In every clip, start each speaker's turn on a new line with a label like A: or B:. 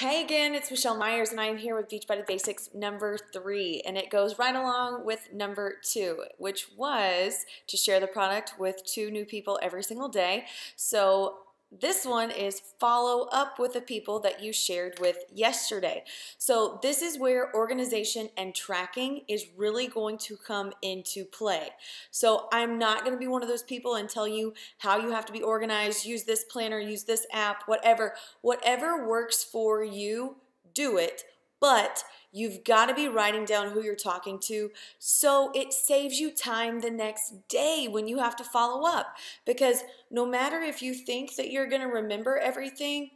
A: Hey again, it's Michelle Myers, and I am here with Beachbody Basics number three, and it goes right along with number two, which was to share the product with two new people every single day. So this one is follow up with the people that you shared with yesterday. So this is where organization and tracking is really going to come into play. So I'm not going to be one of those people and tell you how you have to be organized, use this planner, use this app, whatever. Whatever works for you, do it. But You've got to be writing down who you're talking to so it saves you time the next day when you have to follow up. Because no matter if you think that you're going to remember everything,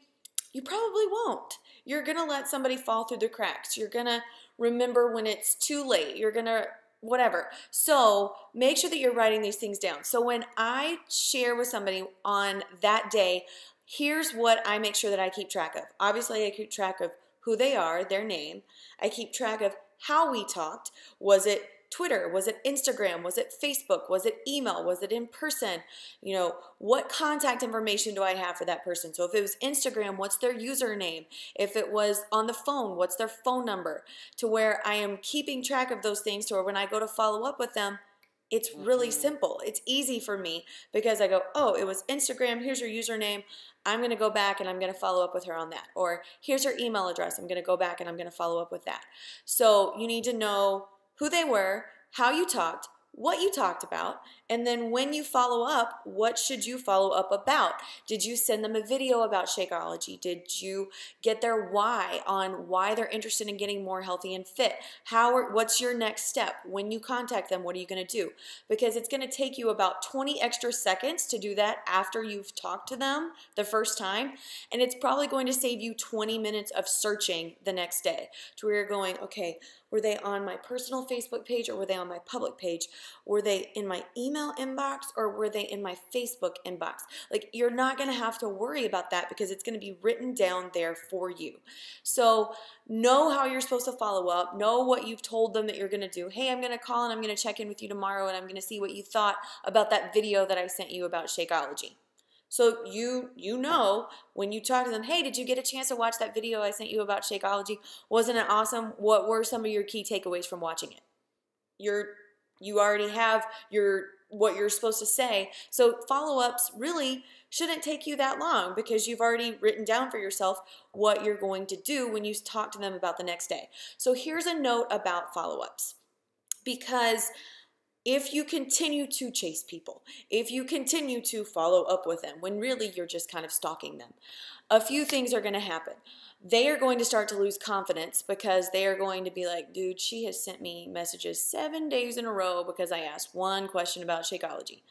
A: you probably won't. You're going to let somebody fall through the cracks. You're going to remember when it's too late. You're going to whatever. So make sure that you're writing these things down. So when I share with somebody on that day, here's what I make sure that I keep track of. Obviously, I keep track of who they are, their name. I keep track of how we talked. Was it Twitter? Was it Instagram? Was it Facebook? Was it email? Was it in person? You know, what contact information do I have for that person? So if it was Instagram, what's their username? If it was on the phone, what's their phone number? To where I am keeping track of those things to where when I go to follow up with them, it's really mm-hmm. simple. It's easy for me because I go, oh, it was Instagram. Here's your username. I'm going to go back and I'm going to follow up with her on that. Or here's her email address. I'm going to go back and I'm going to follow up with that. So you need to know who they were, how you talked, what you talked about, and then when you follow up, what should you follow up about? Did you send them a video about Shakeology? Did you get their why on why they're interested in getting more healthy and fit? How what's your next step? When you contact them, what are you going to do? Because it's going to take you about 20 extra seconds to do that after you've talked to them the first time, and it's probably going to save you 20 minutes of searching the next day to where you're going, okay, were they on my personal Facebook page or were they on my public page? Were they in my email inbox or were they in my Facebook inbox? Like, you're not going to have to worry about that because it's going to be written down there for you. So, know how you're supposed to follow up, know what you've told them that you're going to do. Hey, I'm going to call and I'm going to check in with you tomorrow and I'm going to see what you thought about that video that I sent you about Shakeology. So you you know when you talk to them, hey, did you get a chance to watch that video I sent you about Shakeology? Wasn't it awesome? What were some of your key takeaways from watching it? You're you already have your what you're supposed to say. So follow-ups really shouldn't take you that long because you've already written down for yourself what you're going to do when you talk to them about the next day. So here's a note about follow-ups. Because if you continue to chase people, if you continue to follow up with them, when really you're just kind of stalking them, a few things are going to happen. They are going to start to lose confidence because they are going to be like, dude, she has sent me messages seven days in a row because I asked one question about Shakeology.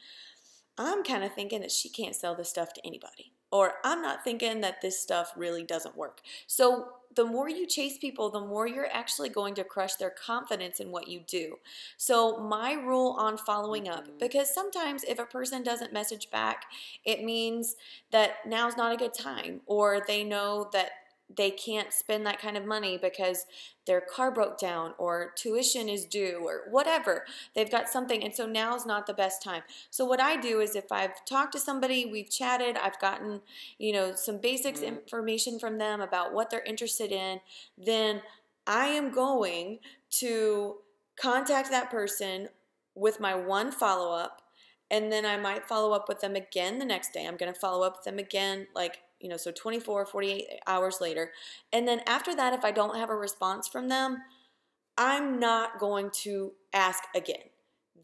A: I'm kind of thinking that she can't sell this stuff to anybody. Or I'm not thinking that this stuff really doesn't work. So the more you chase people, the more you're actually going to crush their confidence in what you do. So, my rule on following up, mm-hmm. because sometimes if a person doesn't message back, it means that now's not a good time, or they know that they can't spend that kind of money because their car broke down or tuition is due or whatever. They've got something and so now's not the best time. So what I do is if I've talked to somebody, we've chatted, I've gotten, you know, some basics mm-hmm. information from them about what they're interested in, then I am going to contact that person with my one follow-up and then I might follow up with them again the next day. I'm going to follow up with them again like you know, so 24, 48 hours later. And then after that, if I don't have a response from them, I'm not going to ask again.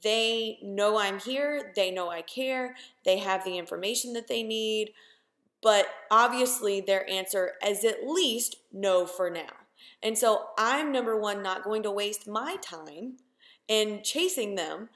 A: They know I'm here, they know I care, they have the information that they need, but obviously their answer is at least no for now. And so I'm number one, not going to waste my time in chasing them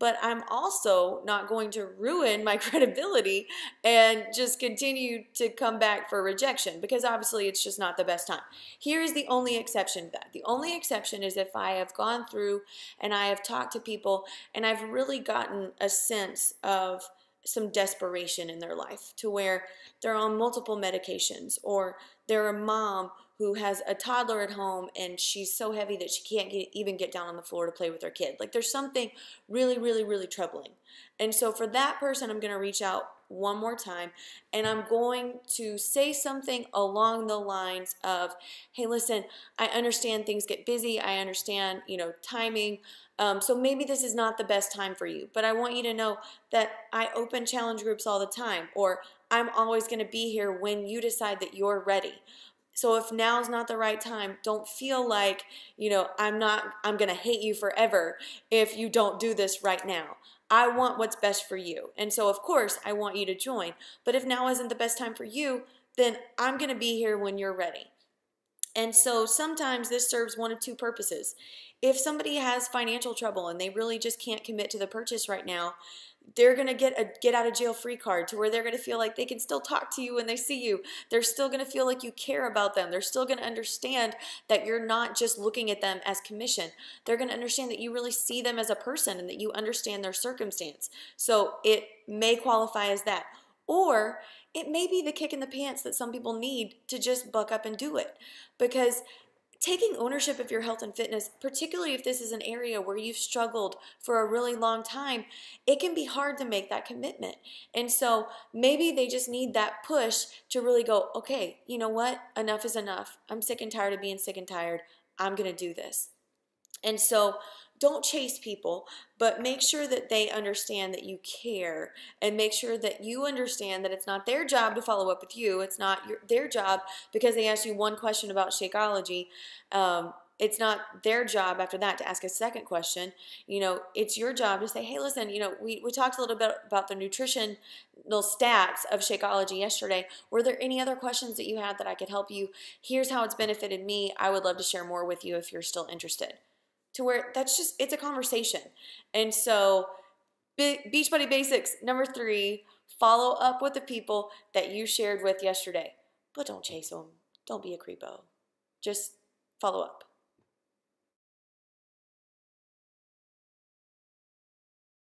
A: but I'm also not going to ruin my credibility and just continue to come back for rejection because obviously it's just not the best time. Here is the only exception to that. The only exception is if I have gone through and I have talked to people and I've really gotten a sense of some desperation in their life to where they're on multiple medications or they're a mom who has a toddler at home and she's so heavy that she can't get, even get down on the floor to play with her kid. Like there's something really, really, really troubling. And so for that person, I'm going to reach out one more time and I'm going to say something along the lines of, hey, listen, I understand things get busy. I understand, you know, timing. Um, so maybe this is not the best time for you, but I want you to know that I open challenge groups all the time, or I'm always going to be here when you decide that you're ready. So if now's not the right time, don't feel like, you know, I'm not, I'm going to hate you forever if you don't do this right now. I want what's best for you. And so, of course, I want you to join. But if now isn't the best time for you, then I'm going to be here when you're ready. And so sometimes this serves one of two purposes. If somebody has financial trouble and they really just can't commit to the purchase right now, they're going to get a get out of jail free card to where they're going to feel like they can still talk to you when they see you. They're still going to feel like you care about them. They're still going to understand that you're not just looking at them as commission. They're going to understand that you really see them as a person and that you understand their circumstance. So it may qualify as that. Or it may be the kick in the pants that some people need to just buck up and do it. Because taking ownership of your health and fitness, particularly if this is an area where you've struggled for a really long time, it can be hard to make that commitment. And so maybe they just need that push to really go, okay, you know what? Enough is enough. I'm sick and tired of being sick and tired. I'm going to do this. And so don't chase people, but make sure that they understand that you care and make sure that you understand that it's not their job to follow up with you. It's not your, their job because they asked you one question about Shakeology. Um, it's not their job after that to ask a second question. You know, it's your job to say, hey, listen, you know, we, we talked a little bit about the nutrition, those stats of Shakeology yesterday. Were there any other questions that you had that I could help you? Here's how it's benefited me. I would love to share more with you if you're still interested to where that's just it's a conversation. And so beachbody basics number three follow up with the people that you shared with yesterday. But don't chase them don't be a creepo. Just follow up